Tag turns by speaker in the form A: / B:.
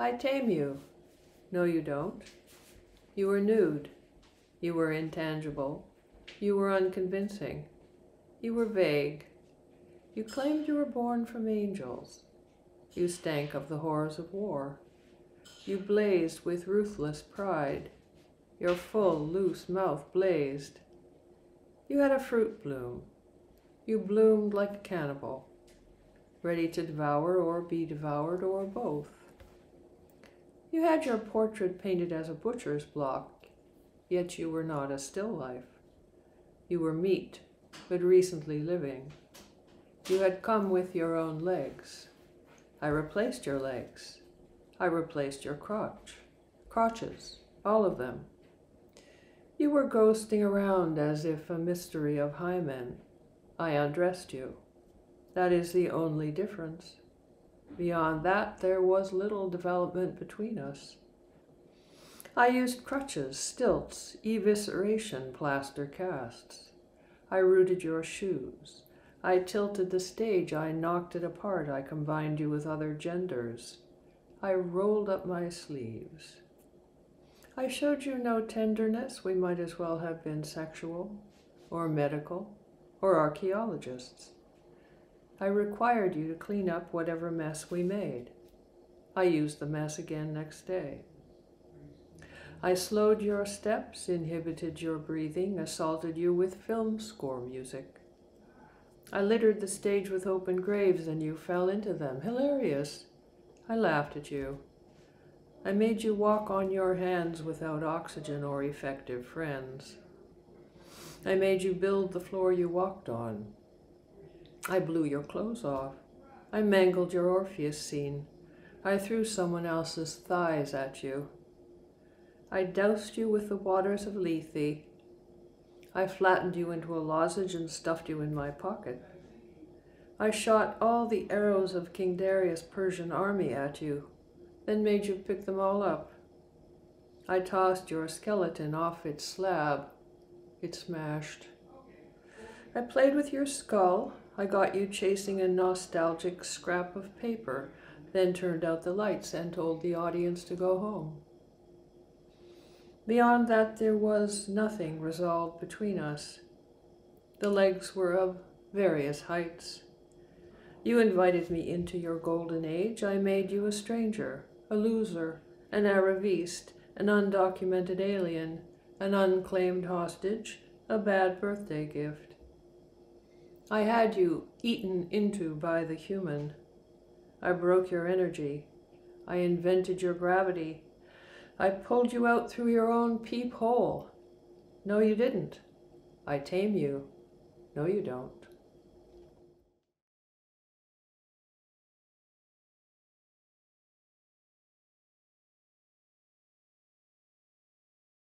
A: I tame you. No, you don't. You were nude. You were intangible. You were unconvincing. You were vague. You claimed you were born from angels. You stank of the horrors of war. You blazed with ruthless pride. Your full, loose mouth blazed. You had a fruit bloom. You bloomed like a cannibal, ready to devour or be devoured or both. You had your portrait painted as a butcher's block, yet you were not a still life. You were meat, but recently living. You had come with your own legs. I replaced your legs. I replaced your crotch, crotches, all of them. You were ghosting around as if a mystery of hymen. I undressed you. That is the only difference. Beyond that, there was little development between us. I used crutches, stilts, evisceration, plaster casts. I rooted your shoes. I tilted the stage, I knocked it apart, I combined you with other genders. I rolled up my sleeves. I showed you no tenderness, we might as well have been sexual, or medical, or archaeologists. I required you to clean up whatever mess we made. I used the mess again next day. I slowed your steps, inhibited your breathing, assaulted you with film score music. I littered the stage with open graves and you fell into them. Hilarious. I laughed at you. I made you walk on your hands without oxygen or effective friends. I made you build the floor you walked on. I blew your clothes off. I mangled your Orpheus scene. I threw someone else's thighs at you. I doused you with the waters of Lethe. I flattened you into a lozenge and stuffed you in my pocket. I shot all the arrows of King Darius' Persian army at you, then made you pick them all up. I tossed your skeleton off its slab. It smashed. I played with your skull. I got you chasing a nostalgic scrap of paper, then turned out the lights and told the audience to go home. Beyond that, there was nothing resolved between us. The legs were of various heights. You invited me into your golden age. I made you a stranger, a loser, an arriviste, an undocumented alien, an unclaimed hostage, a bad birthday gift. I had you eaten into by the human. I broke your energy. I invented your gravity. I pulled you out through your own peephole. No, you didn't. I tame you. No, you don't.